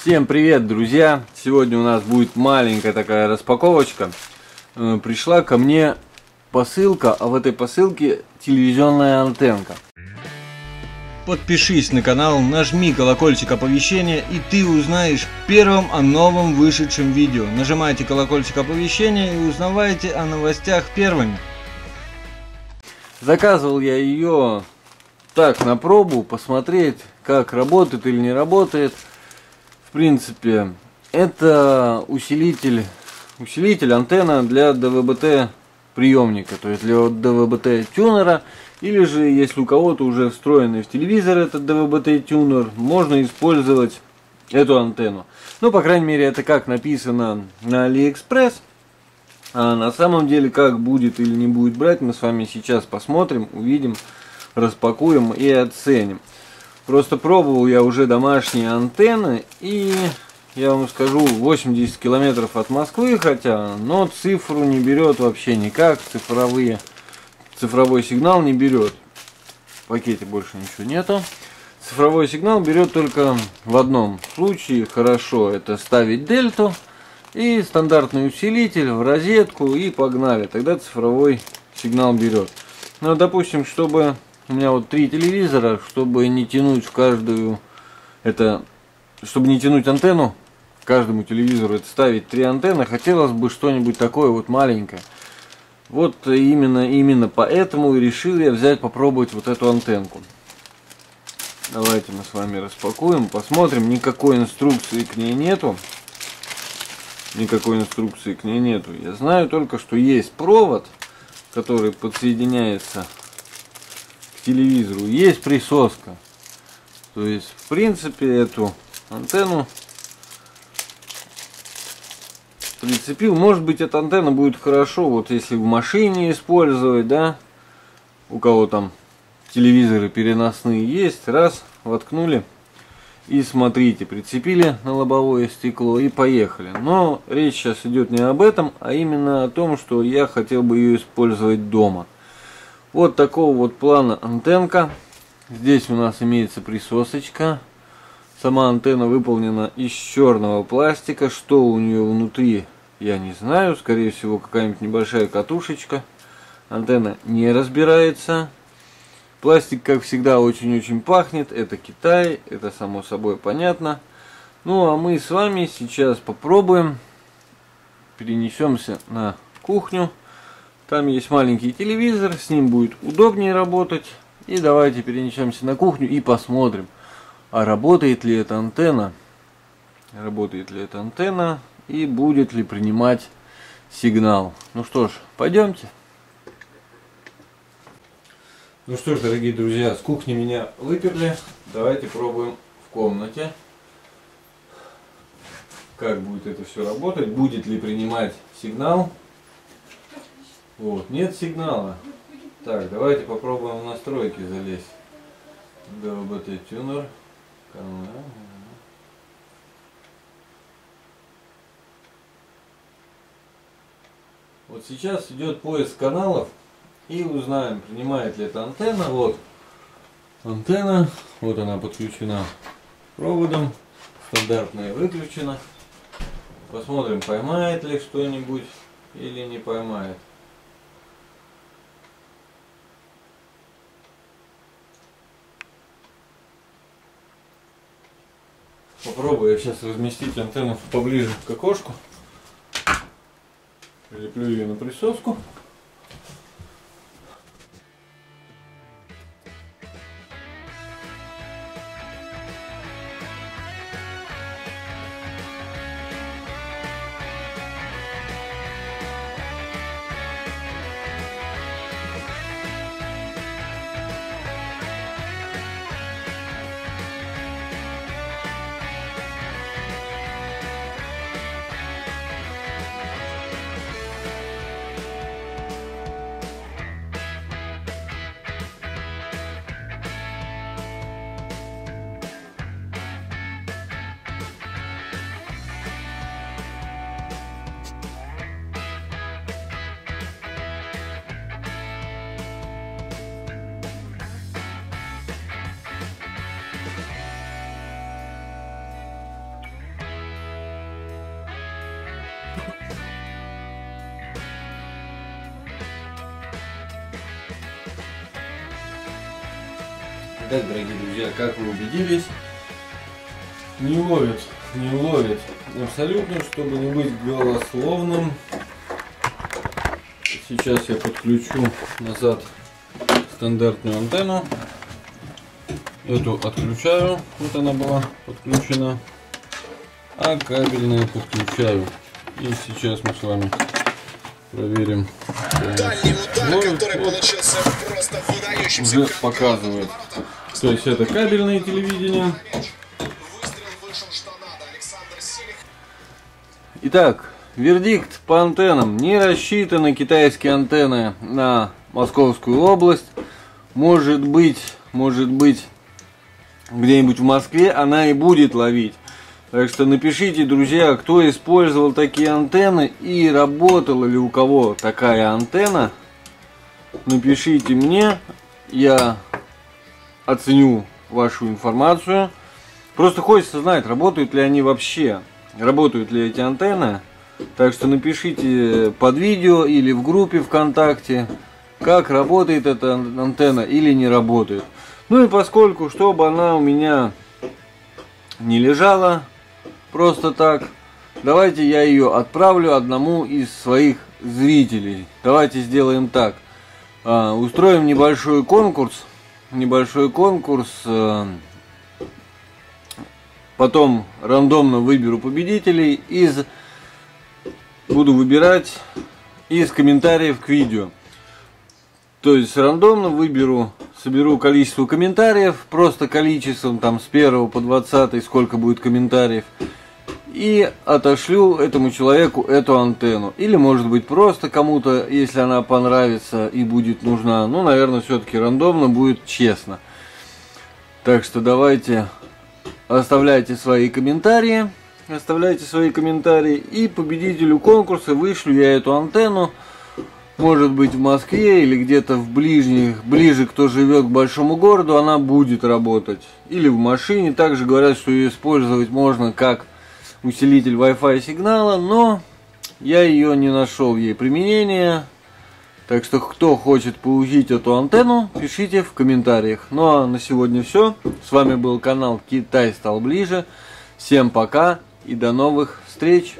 Всем привет, друзья! Сегодня у нас будет маленькая такая распаковочка. Э, Пришла ко мне посылка, а в этой посылке телевизионная антенка. Подпишись на канал, нажми колокольчик оповещения, и ты узнаешь первым о новом вышедшем видео. Нажимайте колокольчик оповещения и узнавайте о новостях первыми. Заказывал я ее так на пробу, посмотреть, как работает или не работает. Принципе, это усилитель, усилитель антенна для DVB-T приемника, то есть для DVB-T тюнера, или же если у кого-то уже встроенный в телевизор этот DVB-T тюнер, можно использовать эту антенну. Ну, по крайней мере, это как написано на Алиэкспресс. А на самом деле, как будет или не будет брать, мы с вами сейчас посмотрим, увидим, распакуем и оценим. Просто пробовал я уже домашние антенны и я вам скажу 80 километров от Москвы, хотя, но цифру не берет вообще никак, цифровые, цифровой сигнал не берет. В пакете больше ничего нету. Цифровой сигнал берет только в одном случае хорошо, это ставить дельту и стандартный усилитель в розетку и погнали, тогда цифровой сигнал берет. Ну, допустим, чтобы у меня вот три телевизора, чтобы не тянуть в каждую, это, чтобы не тянуть антенну, каждому телевизору это ставить три антенны, хотелось бы что-нибудь такое вот маленькое. Вот именно, именно поэтому решил я взять, попробовать вот эту антенку. Давайте мы с вами распакуем, посмотрим. Никакой инструкции к ней нету. Никакой инструкции к ней нету. Я знаю только, что есть провод, который подсоединяется телевизору есть присоска. То есть, в принципе, эту антенну прицепил. Может быть, эта антенна будет хорошо, вот если в машине использовать, да, у кого там телевизоры переносные есть, раз, воткнули. И смотрите, прицепили на лобовое стекло и поехали. Но речь сейчас идет не об этом, а именно о том, что я хотел бы ее использовать дома. Вот такого вот плана антенка. Здесь у нас имеется присосочка. Сама антенна выполнена из черного пластика. Что у нее внутри, я не знаю. Скорее всего, какая-нибудь небольшая катушечка. Антенна не разбирается. Пластик, как всегда, очень-очень пахнет. Это Китай, это само собой понятно. Ну, а мы с вами сейчас попробуем. Перенесемся на кухню. Там есть маленький телевизор, с ним будет удобнее работать. И давайте перенесемся на кухню и посмотрим, а работает ли эта антенна, работает ли эта антенна и будет ли принимать сигнал. Ну что ж, пойдемте. Ну что ж, дорогие друзья, с кухни меня выперли. Давайте пробуем в комнате. Как будет это все работать, будет ли принимать сигнал. Вот, нет сигнала. Так, давайте попробуем в настройки залезть. DVB тюнер. Вот сейчас идет поиск каналов и узнаем, принимает ли эта антенна. Вот антенна, вот она подключена проводом, стандартная выключена. Посмотрим, поймает ли что-нибудь или не поймает. Попробую я сейчас разместить антенну поближе к окошку. Прилеплю ее на присоску. Итак, дорогие друзья, как вы убедились, не ловит, не ловит абсолютно, чтобы не быть голословным. Сейчас я подключу назад стандартную антенну. Эту отключаю, вот она была подключена, а кабельную подключаю. И сейчас мы с вами проверим. Дальний удар, Ловит, который вот. получился просто выдающимся. Уже показывает. То есть это кабельное телевидение. Итак, вердикт по антеннам. Не рассчитаны китайские антенны на Московскую область. Может быть, может быть, где-нибудь в Москве она и будет ловить. Так что напишите, друзья, кто использовал такие антенны и работала ли у кого такая антенна. Напишите мне, я оценю вашу информацию. Просто хочется знать, работают ли они вообще, работают ли эти антенны. Так что напишите под видео или в группе ВКонтакте, как работает эта ан- антенна или не работает. Ну и поскольку, чтобы она у меня не лежала просто так, давайте я ее отправлю одному из своих зрителей. Давайте сделаем так. А, устроим небольшой конкурс. Небольшой конкурс. а, Потом рандомно выберу победителей из буду выбирать из комментариев к видео. То есть рандомно выберу, соберу количество комментариев, просто количеством там с 1 по 20, сколько будет комментариев, и отошлю этому человеку эту антенну. Или может быть просто кому-то, если она понравится и будет нужна, ну, наверное, все-таки рандомно будет честно. Так что давайте оставляйте свои комментарии, оставляйте свои комментарии и победителю конкурса вышлю я эту антенну, может быть в Москве или где-то в ближних, ближе, кто живет к большому городу, она будет работать. Или в машине, также говорят, что ее использовать можно как усилитель Wi-Fi сигнала, но я ее не нашел ей применения. Так что кто хочет получить эту антенну, пишите в комментариях. Ну а на сегодня все. С вами был канал Китай стал ближе. Всем пока и до новых встреч.